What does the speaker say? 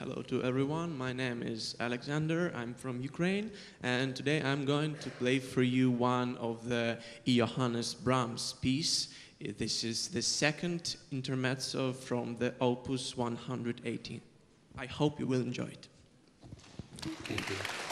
hello to everyone. My name is Alexander. I'm from Ukraine, and today I'm going to play for you one of the Johannes Brahms piece. This is the second intermezzo from the Opus 118. I hope you will enjoy it. Thank you.